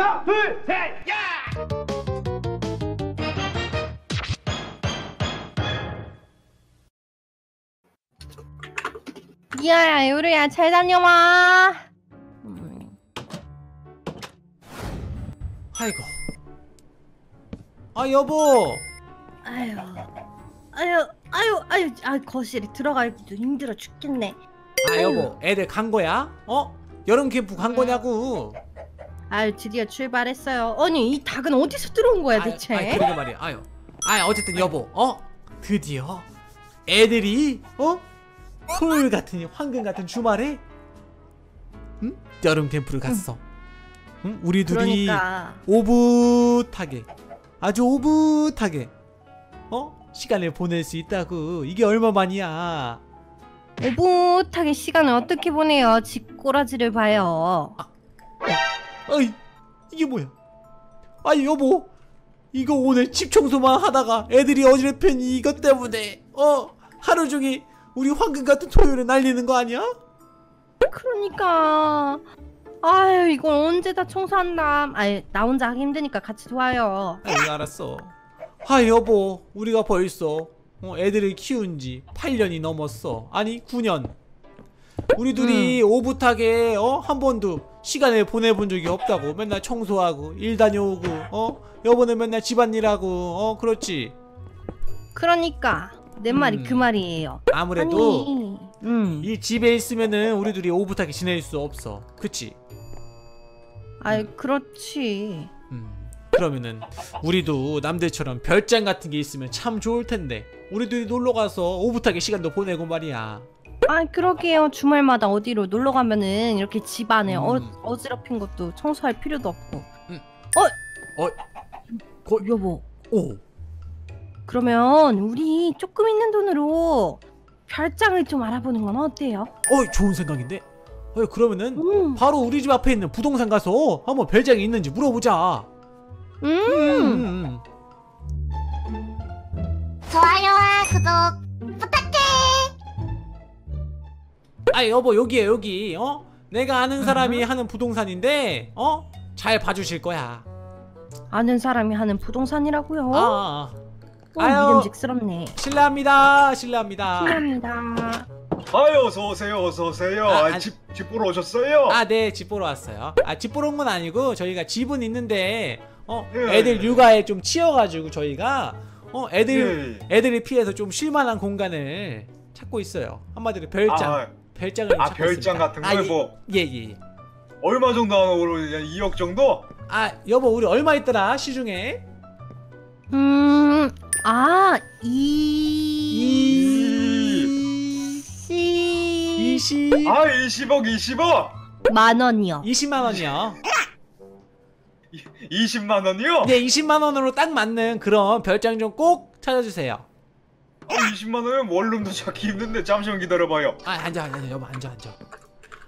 하나, 둘, 셋, 야! 이하야 요리야 잘 다녀와 음, 아이고. 아 여보. 아유 아유 아유 아유 아 거실에 들어가기도 힘들어 죽겠네 아 여보. 애들 간 거야? 어? 여름 캠프 간 음. 거냐고. 아유 드디어 출발했어요 아니 이 닭은 어디서 들어온 거야 대체 아, 그러게 말이야. 아유. 아 어쨌든 여보. 어? 드디어 애들이 어? 토요일 같은 황금 같은 주말에 응? 여름 캠프를 갔어. 응? 우리 둘이 그러니까 오붓하게 아주 오붓하게 어? 시간을 보낼 수 있다고. 이게 얼마만이야. 오붓하게 시간을 어떻게 보내요 집꼬라지를 봐요 아 이 이게 뭐야? 아이 여보 이거 오늘 집 청소만 하다가 애들이 어지럽힌 이것 때문에 어 하루 종일 우리 황금 같은 토요일에 날리는 거 아니야? 그러니까 아유 이걸 언제 다 청소한다 아유 나 혼자 하기 힘드니까 같이 도와요 아이 알았어. 아 여보 우리가 벌써 어, 애들을 키운 지 8년이 넘었어. 아니 9년. 우리 둘이 오붓하게 어 한 번도 시간을 보내본 적이 없다고 맨날 청소하고 일 다녀오고 어 여보는 맨날 집안일하고 어 그렇지 그러니까 내 말이 음. 그 말이에요 아무래도 아니, 음. 이 집에 있으면은 우리 둘이 오붓하게 지낼 수 없어. 그치? 아이 그렇지 음. 그러면은 우리도 남들처럼 별장 같은 게 있으면 참 좋을 텐데. 우리 둘이 놀러 가서 오붓하게 시간도 보내고 말이야. 아 그러게요 주말마다 어디로 놀러 가면은 이렇게 집안에 음. 어, 어지럽힌 것도 청소할 필요도 없고 어? 거, 여보 오. 그러면 우리 조금 있는 돈으로 별장을 좀 알아보는 건 어때요? 어, 좋은 생각인데. 어, 그러면은 음, 바로 우리 집 앞에 있는 부동산 가서 한번 별장이 있는지 물어보자. 음. 음. 아, 여보 여기에 여기. 어? 내가 아는 사람이 하는 부동산인데, 어? 잘 봐주실 거야. 아는 사람이 하는 부동산이라고요? 아, 아. 어, 아유. 믿음직스럽네 실례합니다. 실례합니다. 실례합니다 아유, 어서 오세요, 어서 오세요. 아, 아, 아, 집, 집 보러 오셨어요? 아, 네, 집 보러 왔어요. 아, 집 보러 온 건 아니고 저희가 집은 있는데 어, 예. 애들 육아에 좀 치여가지고 저희가 어, 애들 예. 애들이 피해서 좀 쉴만한 공간을 찾고 있어요. 한마디로 별장, 아, 별장을 아, 별장 있습니다. 같은 아, 거에 예, 뭐 예, 예. 얼마 정도 하는 거로 2억 정도? 아, 여보, 우리 얼마 있더라 시중에? 음, 아, 이, 시, 이십 아, 20억, 20억. 만 원이요. 20만 원이요. 20만 원이요? 네, 20만 원으로 딱 맞는 그런 별장 좀 꼭 찾아주세요. 아, 20만 원이면 원룸도 찾기 힘든데 잠시만 기다려봐요. 아 앉아 앉아 여보 앉아 앉아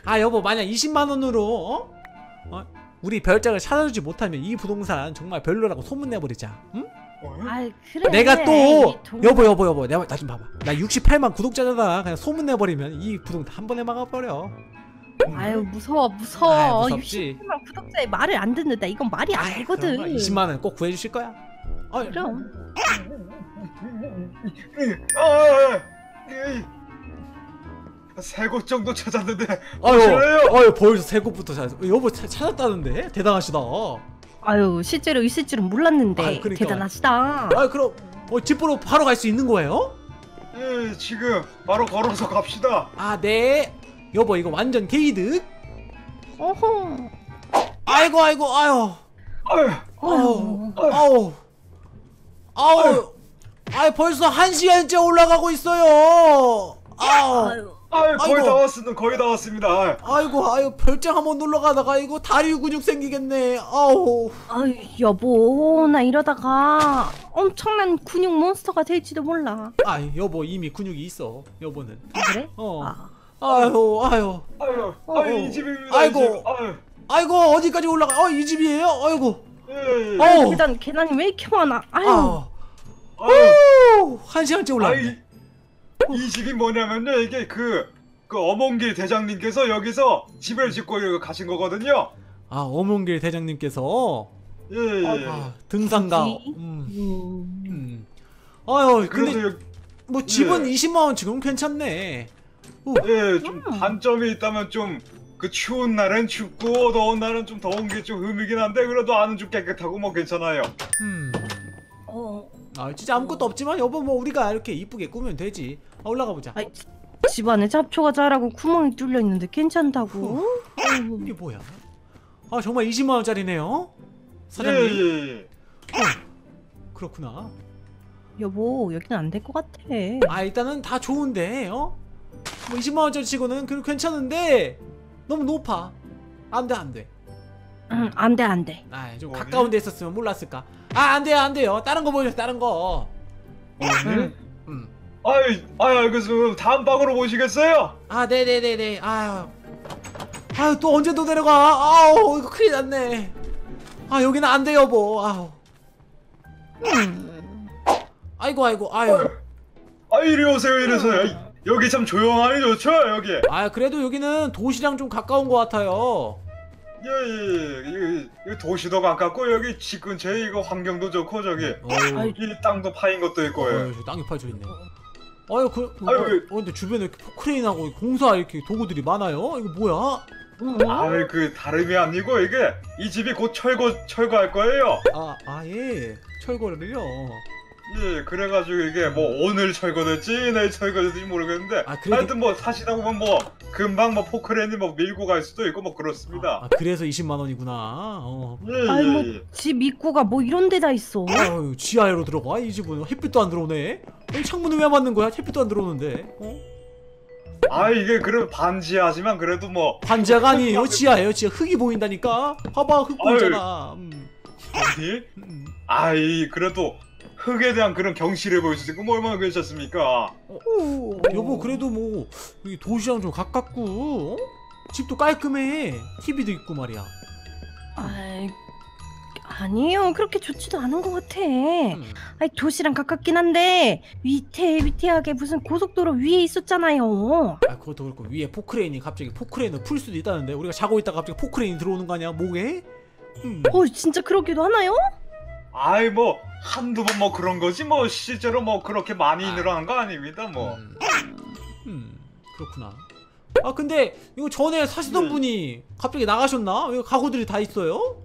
아 여보 만약 20만 원으로 어? 어? 우리 별장을 찾아주지 못하면 이 부동산 정말 별로라고 소문내버리자 응? 어? 아, 그래. 내가 또 동- 여보 여보 여보 내가 나 좀 봐봐 나 68만 구독자잖아 그냥 소문내버리면 이 부동산 한 번에 막아버려 응. 아유 무서워 무서워. 아유, 무섭지. 60만 구독자의 말을 안 듣는다. 이건 말이. 그런 거 20만 원 꼭 구해주실 거야 어, 그럼. 아, 아, 아. 세곳 정도 찾았는데 아유. 아유 벌써 세 곳부터 찾았어 여보 차- 찾았다는데 대단하시다 아유 실제로 있을 줄은 몰랐는데 아유, 그러니까. 대단하시다. 아 그럼 어, 집 보러 바로 갈 수 있는 거예요? 예, 지금 바로 걸어서 갑시다. 아네 여보 이거 완전 게이득 어허. 아이고 아이고 아유 아유, 아우 어휴. 아우 아우 아 벌써 한 시간째 올라가고 있어요 아우 아유. 아유, 거의 아이고. 다 왔습니다. 거의 다 왔습니다. 아이고 아유 별장 한번 놀러 가다가 이거 다리 근육 생기겠네 아우 아유 여보 나 이러다가 엄청난 근육 몬스터가 될지도 몰라. 아 여보 이미 근육이 있어 여보는 아, 그래? 어 아. 아유 아유 아유, 어, 아유, 어. 이 집입니다. 아이고. 이 집. 아유, 아이고 어디까지 올라가 어이 집이에요 아이고 예, 예. 어. 계단 계단이 왜 이렇게 많아? 아유. 아유, 한 시간째 아유, 올라가네 이, 이 집이 뭐냐면요, 이게 그, 그 어몽길 대장님께서 여기서 집을 짓고 여기 가신 거거든요. 아 어몽길 대장님께서 예, 예. 아, 등산가. 음, 음. 음. 아유 근데 그래도 여- 뭐 집은 예. 20만 원 지금 괜찮네. 예, 좀 음. 단점이 있다면 좀그 추운 날엔 춥고 더운 날은 좀 더운 게 좀 흠이긴 한데 그래도 안은 좀 깨끗하고 뭐 괜찮아요. 음. 어, 아 진짜 아무것도 없지만 여보 뭐 우리가 이렇게 이쁘게 꾸면 되지. 아, 올라가 보자. 아이, 지- 집안에 잡초가 자라고 구멍이 뚫려 있는데 괜찮다고? 이게 뭐야? 아 정말 20만 원짜리네요. 예, 사장님. 예, 예. 그렇구나. 여보 여기는 안 될 것 같아. 아 일단은 다 좋은데 어? 뭐 20만 원짜리 치고는 그 괜찮은데 너무 높아. 안돼 안돼. 응, 안 돼 안 돼. 아좀 어디? 가까운 데 있었으면 몰랐을까. 아 안 돼요 안 돼요. 다른 거 보여줘 다른 거. 어머니? 음. 아이, 아이 알겠습니다. 다음 방으로 모시겠어요? 아 네네네네. 아유. 아유 또 언제 또 내려가. 아우 이거 큰일 났네. 아 여기는 안돼 여보. 아우. 음. 아이고 아이고 아유. 아 이리 오세요 이리 오세요. 이- 여기 참 조용하니 좋죠 여기. 아 그래도 여기는 도시랑 좀 가까운 것 같아요. 예예. 이 도시도 가깝고 여기 집 근처에 이거 환경도 좋고 저기 어휴. 아이, 이 땅도 파인 것도 있고. 예. 어휴, 땅이 파져 있네. 아유 그, 그 아유, 어, 그- 어, 근데 주변에 이렇게 포크레인하고 공사 이렇게 도구들이 많아요. 이거 뭐야? 응? 아이 그 다름이 아니고 이게 이 집이 곧 철거 철거할 거예요. 아, 아 예. 철거를요. 예, 그래가지고 이게 뭐 오늘 철거됐지 내일 철거됐지 모르겠는데 아, 그래도- 하여튼 뭐 사시다 보면 뭐 금방 뭐 포크레인이 뭐 밀고 갈 수도 있고 뭐 그렇습니다. 아, 그래서 20만 원이구나. 어. 예, 아이 예, 뭐 예. 집 입구가 뭐 이런 데다 있어. 아유, 지하로 들어가. 이 집은 햇빛도 안 들어오네. 아니, 창문을 왜 맞는 거야? 햇빛도 안 들어오는데. 어? 아 이게 그럼 반지하지만 그래도 뭐 반지하가 아니에요. 지하예요. 지하 흙이 보인다니까. 봐봐, 흙. 보이잖아. 음. 어디? 음. 아이 그래도 흙에 대한 그런 수 있고 뭐 얼마나 괜찮습니까? 오. 여보, 그래도 뭐 여기 도시랑 좀 가깝고 어? 집도 깔끔해. TV도 있고 말이야. 아이, 아니에요. 그렇게 좋지도 않은 것 같아. 음. 아이 도시랑 가깝긴 한데 위태 위태하게 무슨 고속도로 위에 있었잖아요. 아 그것도 그렇고 위에 포크레인이 갑자기 포크레인을 풀 수도 있다는데 우리가 자고 있다가 갑자기 포크레인이 들어오는 거 아니야 목에? 음. 어 진짜 그러기도 하나요? 아이 뭐 한두 번 뭐 그런 거지 뭐 실제로 뭐 그렇게 많이 아. 늘어난 거 아닙니다 뭐. 음. 음, 그렇구나. 아 근데 이거 전에 사시던 네. 분이 갑자기 나가셨나? 왜 가구들이 다 있어요?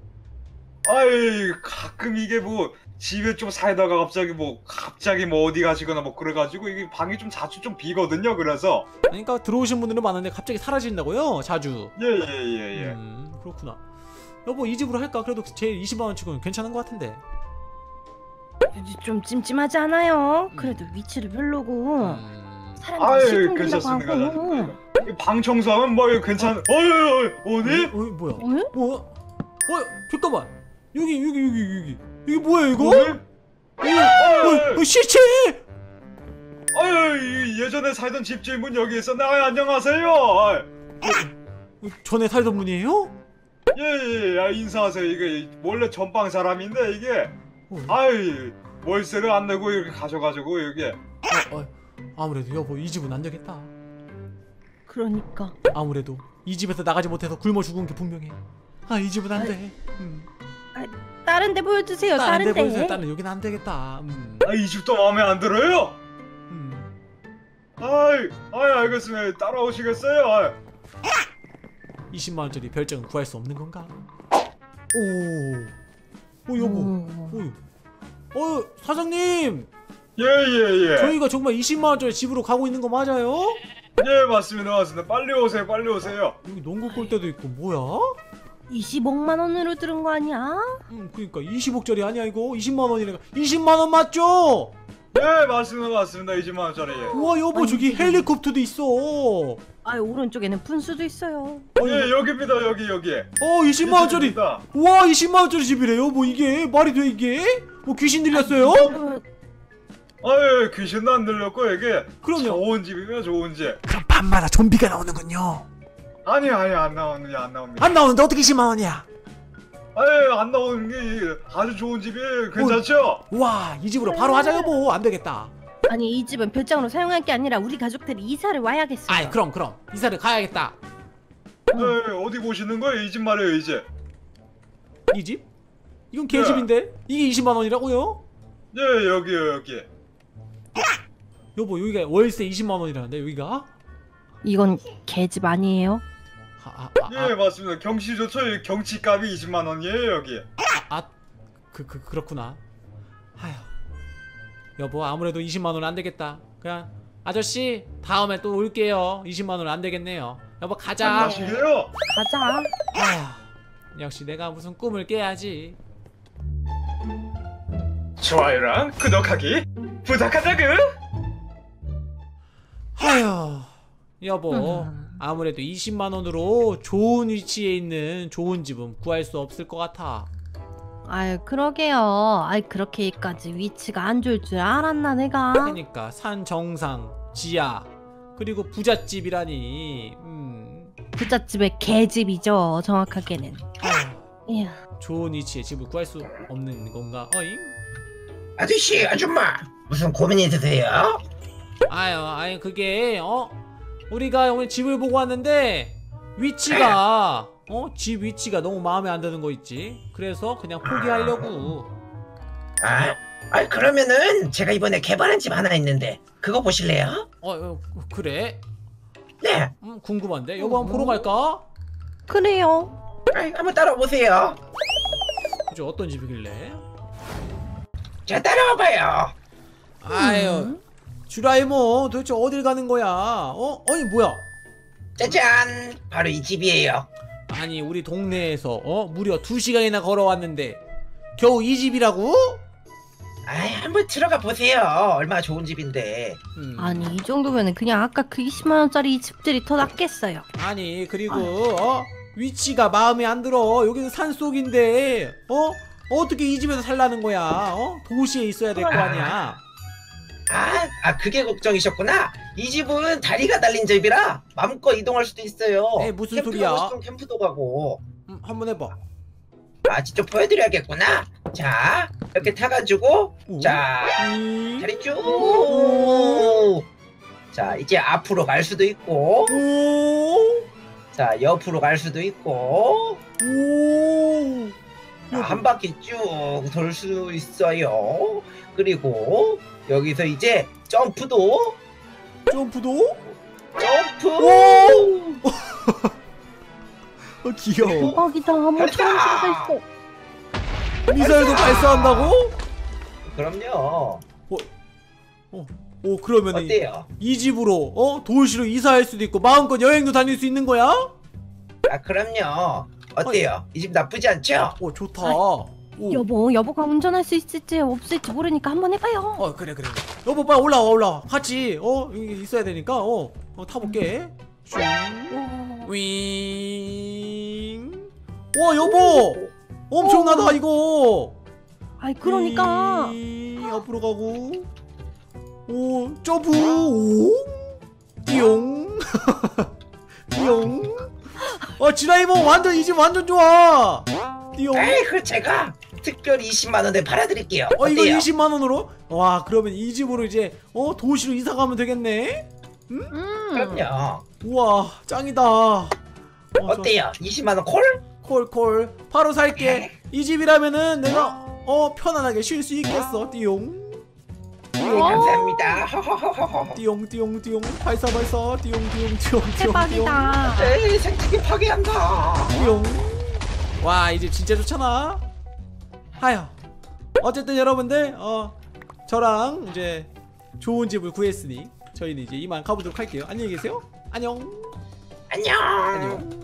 아이 가끔 이게 뭐 집에 좀 살다가 갑자기 뭐 갑자기 뭐 어디 가시거나 뭐 그래가지고 이게 방이 좀 자주 좀 비거든요 그래서 그러니까 들어오신 분들은 많은데 갑자기 사라진다고요? 자주. 예예예 예, 예. 음, 그렇구나. 여보 이 집으로 할까? 그래도 제일 20만 원 치고는 괜찮은 것 같은데. 좀 찜찜하지 않아요? 그래도 위치를 별로고 음. 사람들이 괜찮습니다 하고. 이방 청소하면 뭐 이거 괜찮 어이 어이 어디? 어, 어, 뭐야? 어? 뭐? 어, 잠깐만. 여기 여기 여기 여기. 이게 뭐야 이거? 어디? 어, 어, 시체! 아유 예전에 살던 집 주인분 여기 있었네 아 안녕하세요 아이, 전에 살던 분이에요? 예, 예, 아, 인사하세요 이게 원래 전방 사람인데 이게 어, 아이 월세를 안 내고 이렇게 가셔가지고 이게 어, 어, 아무래도 여보 이 집은 안 되겠다. 그러니까 아무래도 이 집에서 나가지 못해서 굶어 죽은 게 분명해. 아 이 집은 안 돼. 음. 다른 데 보여주세요. 다른 데 보여주세요. 데. 다른 여기는 안 되겠다. 음. 아, 이 집도 마음에 안 들어요? 음. 아이 아이 알겠습니다 따라오시겠어요? 아이. 20만 원짜리 별장은 구할 수 없는 건가? 오, 오 여보, 음. 오, 어 사장님, 예예 예 저희가 정말 20만 원짜리 집으로 가고 있는 거 맞아요? 예 맞습니다 맞습니다 빨리 오세요 빨리 오세요 여기 농구 골대도 있고 뭐야? 25만 원으로 들은 거 아니야? 음, 그러니까 20억짜리 아니야 이거? 20만 원이니까 20만 원 맞죠? 예 맞습니다 맞습니다 20만 원짜리 우와 여보 아니, 저기 헬리콥터도 있어. 어아 오른쪽에는 분수도 있어요. 예 여기입니다 여기 여기 20만 원짜리. 와 20만 원짜리 집이래요. 뭐 이게 말이 돼 이게? 뭐 귀신 들렸어요? 어, 아예 귀신도 안 들렸고 이게 그럼요. 좋은 집이면 좋은 집 그럼 밤마다 좀비가 나오는군요. 아니 아니 안 나오는 안 나옵니다 안 나오는데 어떻게 10만 원이야? 아예 안 나오는 게 아주 좋은 집이 괜찮죠? 와 이 집으로 바로 하자 여보 안 되겠다. 아니 이 집은 별장으로 사용할 게 아니라 우리 가족들이 이사를 와야겠어요. 아이 그럼 그럼 이사를 가야겠다. 예 어디 보시는 거예요 이 집 말이에요 이제 이 집? 이건 개집인데? 이게 20만 원이라고요? 네 여기요 여기. 여보 여기가 월세 20만 원이라는데 여기가? 이건 개집 아니에요? 아, 아, 아, 예 맞습니다. 경치 좋죠. 이 경치값이 20만 원이에요 여기. 아, 그, 그, 그렇구나. 아휴. 여보, 아무래도 20만원 안 되겠다. 그냥, 아저씨, 다음에 또 올게요. 20만원 안 되겠네요. 여보, 가자. 가시게요. 가자. 아휴. 역시 내가 무슨 꿈을 깨야지. 좋아요랑 구독하기 부탁한다구. 아휴. 여보, 음. 아무래도 20만원으로 좋은 위치에 있는 좋은 집은 구할 수 없을 것 같아. 아유 그러게요. 아이 그렇게까지 위치가 안 좋을 줄 알았나 내가. 그러니까, 산 정상, 지하, 그리고 부잣집이라니. 음. 부잣집의 개집이죠. 정확하게는. 이야. 좋은 위치에 집을 구할 수 없는 건가? 어잉? 아저씨, 아줌마, 무슨 고민이 있으세요? 아유, 아유 그게 어 우리가 오늘 집을 보고 왔는데 위치가 어 집 위치가 너무 마음에 안 드는 거 있지. 그래서 그냥 포기하려고. 아, 아 그러면은 제가 이번에 개발한 집 하나 있는데 그거 보실래요? 어, 어 그래? 네, 음 궁금한데 여보 한번 보러 갈까? 그래요. 아, 한번 따라오세요. 그죠 어떤 집이길래? 자, 따라와봐요. 아유 음. 주라이모 도대체 어딜 가는 거야? 어 어이 뭐야? 짜잔, 바로 이 집이에요. 아니 우리 동네에서 어 무려 두 시간이나 걸어왔는데 겨우 이 집이라고? 아, 한번 들어가 보세요. 얼마나 좋은 집인데. 음. 아니 이 정도면은 그냥 아까 그 20만 원짜리 집들이 더 낫겠어요. 아니 그리고 어? 위치가 마음에 안 들어 여기는 산속인데 어? 어떻게 이 집에서 살라는 거야 어? 도시에 있어야 될 거 아니야 아, 아 그게 걱정이셨구나. 이 집은 다리가 달린 집이라 마음껏 이동할 수도 있어요. 에이, 무슨 캠프 소리야? 가고 싶으면 캠프도 가고. 음, 한번 해봐 아, 직접 보여드려야겠구나. 자, 이렇게 타가지고, 오. 자, 음. 다리 쭉. 자, 이제 앞으로 갈 수도 있고, 오. 자, 옆으로 갈 수도 있고, 오. 자, 한 바퀴 쭉 돌 수 있어요. 그리고 여기서 이제 점프도, 점프도? 점프. 오. 어, 귀여워 대박이다. 집도 있어. 미사일도 발사한다고? 그럼요. 오 그러면 어때요? 이 집으로 어 도시로 이사할 수도 있고 마음껏 여행도 다닐 수 있는 거야? 아, 그럼요. 어때요? 이 집 나쁘지 않죠? 어 좋다 오. 여보 여보가 운전할 수 있을지 없을지 모르니까 한번 해봐요. 어 그래 그래 여보 빨리 올라와 올라와. 같이 어? 여기 있어야 되니까 어, 어 타볼게. 오. 윙. 와 여보! 엄청나다 이거. 아이 그러니까. 윙, 앞으로 가고. 오 점프. 오. 띠용. 띠용 어 지라이모 완전 이 집 완전 좋아 띠용 에이, 그 제가 특별히 20만 원에 팔아드릴게요. 어 이거 어때요? 20만 원으로 와 그러면 이 집으로 이제 어 도시로 이사 가면 되겠네 음. 그럼요. 우와 짱이다 어, 어때요? 20만 원 콜? 콜콜 바로 살게 이 집이라면은 내가 어 편안하게 쉴 수 있겠어 띠용 띠용. 감사합니다. 허허허허허. 띠용 띠용 띠용. 발사 발사. 띠용 띠용 띠용 띠용 띠용 대박이다. 에이, 생태계 파괴한다. 띠용. 와 이제 진짜 좋잖아. 하여. 어쨌든 여러분들 어 저랑 이제 좋은 집을 구했으니 저희는 이제 이만 가보도록 할게요. 안녕히 계세요. 안녕. 안녕. 안녕